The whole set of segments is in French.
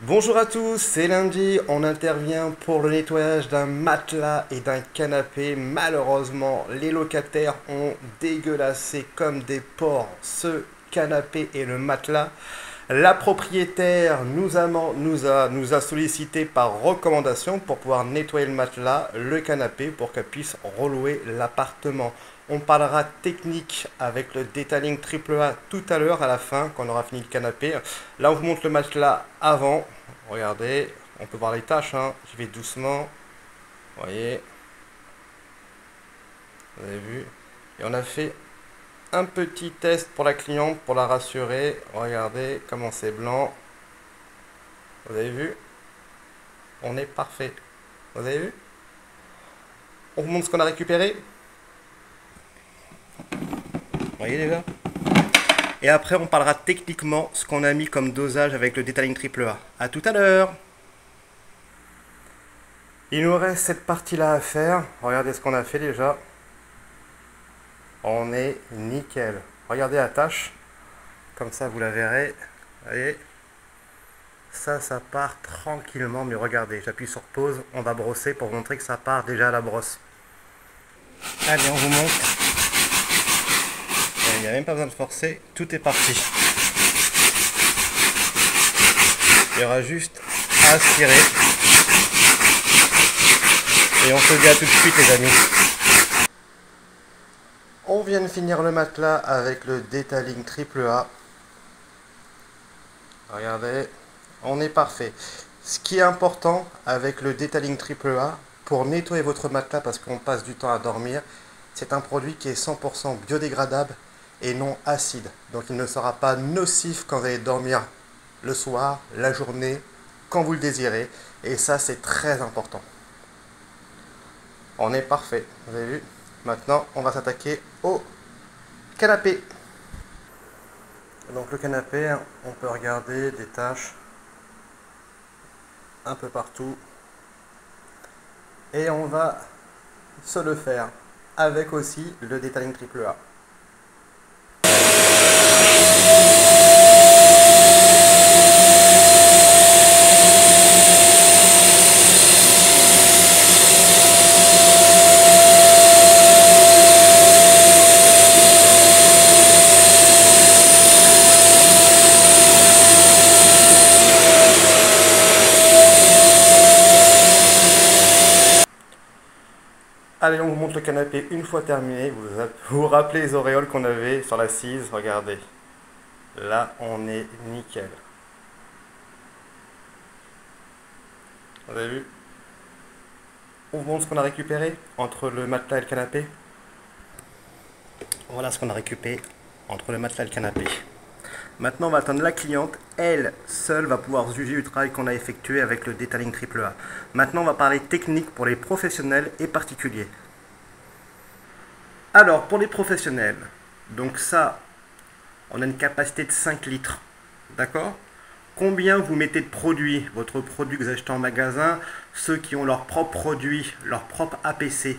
Bonjour à tous, c'est lundi, on intervient pour le nettoyage d'un matelas et d'un canapé. Malheureusement, les locataires ont dégueulassé comme des porcs ce canapé et le matelas. La propriétaire nous a, sollicité par recommandation pour pouvoir nettoyer le matelas, le canapé, pour qu'elle puisse relouer l'appartement. On parlera technique avec le detailing AAA tout à l'heure à la fin quand on aura fini le canapé. Là on vous montre le matelas avant. Regardez, on peut voir les tâches. Hein. Je vais doucement. Vous voyez. Vous avez vu. Et on a fait un petit test pour la cliente pour la rassurer. Regardez comment c'est blanc. Vous avez vu? On est parfait. Vous avez vu? On vous montre ce qu'on a récupéré. Voyez gars Et après on parlera techniquement ce qu'on a mis comme dosage avec le detailing AAA. A tout à l'heure Il nous reste cette partie là à faire. Regardez ce qu'on a fait déjà on est nickel. Regardez la tâche, comme ça vous la verrez. Voyez ça, ça part tranquillement, mais regardez, j'appuie sur pause, on va brosser pour montrer que ça part déjà à la brosse. Allez, on vous montre. Il n'y a même pas besoin de forcer, tout est parti. Il y aura juste à aspirer. Et on se dit à tout de suite les amis. Vient de finir le matelas avec le detailing AAA. Regardez, on est parfait. Ce qui est important avec le detailing AAA, pour nettoyer votre matelas parce qu'on passe du temps à dormir, c'est un produit qui est 100% biodégradable et non acide. Donc il ne sera pas nocif quand vous allez dormir le soir, la journée, quand vous le désirez. Et ça, c'est très important. On est parfait, vous avez vu? Maintenant, on va s'attaquer au canapé. Donc le canapé, on peut regarder des tâches un peu partout. Et on va se le faire avec aussi le detailing AAA. Allez, on vous montre le canapé une fois terminé. Vous vous rappelez les auréoles qu'on avait sur l'assise Regardez. Là, on est nickel. Vous avez vu? On vous montre ce qu'on a récupéré entre le matelas et le canapé. Voilà ce qu'on a récupéré entre le matelas et le canapé. Maintenant, on va attendre la cliente. Elle, seule, va pouvoir juger du travail qu'on a effectué avec le detailing AAA. Maintenant, on va parler technique pour les professionnels et particuliers. Alors, pour les professionnels, donc ça, on a une capacité de 5 litres. D'accord? Combien vous mettez de produits Votre produit que vous achetez en magasin, ceux qui ont leur propre produit, leur propre APC.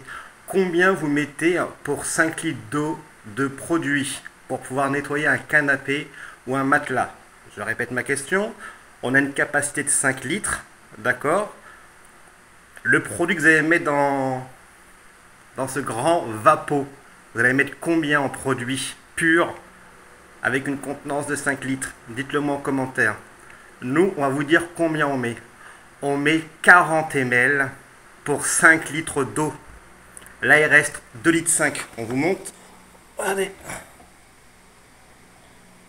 Combien vous mettez pour 5 litres d'eau de produits pour pouvoir nettoyer un canapé ou un matelas Je répète ma question. On a une capacité de 5 litres, d'accord? Le produit que vous allez mettre dans, dans ce grand vapeau, vous allez mettre combien en produit pur avec une contenance de 5 litres? Dites-le moi en commentaire. Nous, on va vous dire combien on met. On met 40 ml pour 5 litres d'eau. Là, il reste 2 litres 5. On vous monte. Regardez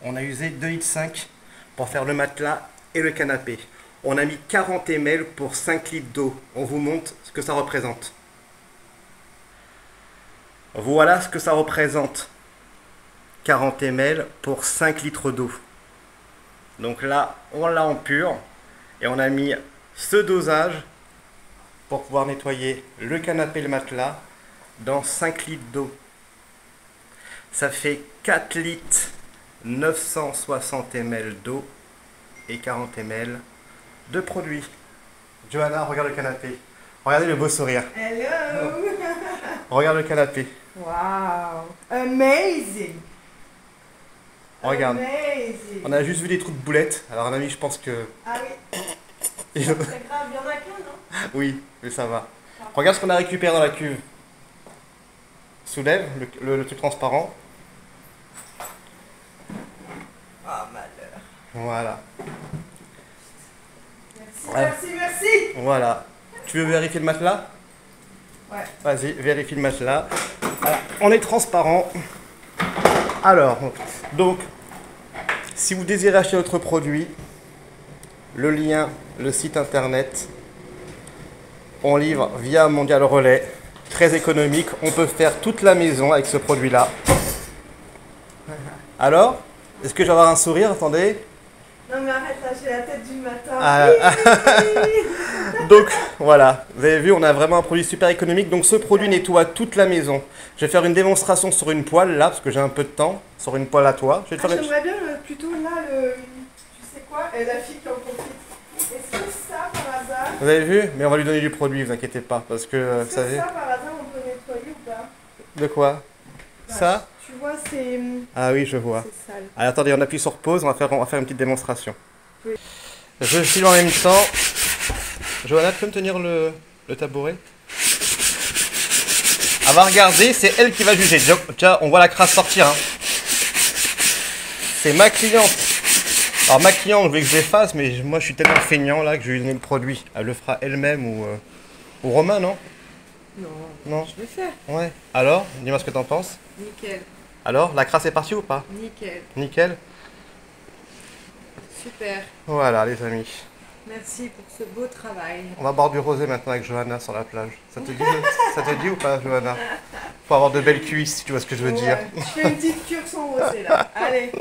on a usé 2 litres 5 pour faire le matelas et le canapé. On a mis 40 ml pour 5 litres d'eau. On vous montre ce que ça représente. Voilà ce que ça représente. 40 ml pour 5 litres d'eau. Donc là, on l'a en pur et on a mis ce dosage pour pouvoir nettoyer le canapé et le matelas dans 5 litres d'eau. Ça fait 4 litres 960 ml d'eau et 40 ml de produit. Johanna, regarde le canapé. Regardez le beau sourire. Hello! Regarde le canapé. Wow! Amazing! Regarde. Amazing! On a juste vu des trous de boulettes. Alors, un ami, je pense que Ah oui. C'est grave, il y en a qu'un, non? Oui, mais ça va. Regarde ce qu'on a récupéré dans la cuve. Soulève le, le- le truc transparent. Ah, malheur. Voilà. Merci, merci, merci. Voilà. Tu veux vérifier le matelas? Ouais. Vas-y, vérifie le matelas. Voilà, on est transparent. Alors, donc, si vous désirez acheter notre produit, le lien, le site internet, on livre via Mondial Relais, très économique. On peut faire toute la maison avec ce produit-là. Alors, est-ce que je vais avoir un sourire? Attendez. Non, mais arrête, là, j'ai la tête du matin. Ah, Donc voilà, vous avez vu, on a vraiment un produit super économique. Donc ce produit nettoie toute la maison. Je vais faire une démonstration sur une poêle là, parce que j'ai un peu de temps, sur une poêle à toit. Je vais te Ah, J'aimerais bien euh, plutôt là le. Tu sais quoi? Euh, La fille qui en profite. Est-ce que ça par hasard? Vous avez vu? Mais on va lui donner du produit, vous inquiétez pas, parce que euh, Est-ce vous savez. ça par hasard on peut nettoyer ou pas? De quoi? Ça Tu vois, c'est. Ah oui, je vois. Sale. Allez, attendez, on appuie sur pause, on va faire, on va faire une petite démonstration. Oui. Je file en même temps. Johanna, tu peux me tenir le, le tabouret? Elle va regarder, c'est elle qui va juger. Déjà, on voit la crasse sortir. hein. C'est ma cliente. Alors ma cliente, je voulais que je l'efface, mais moi je suis tellement feignant là que je vais lui donner le produit. Elle le fera elle-même ou, euh, ou Romain, non? Non, Non je vais faire. Ouais. Alors, dis-moi ce que t'en penses. Nickel, Alors, la crasse est partie ou pas? Nickel. Nickel. Super. Voilà les amis. Merci pour ce beau travail. On va boire du rosé maintenant avec Johanna sur la plage. Ça te dit, ça te dit ou pas, Johanna? Faut avoir de belles cuisses, si tu vois ce que je veux dire. Je fais une petite cure sans rosé là. Allez.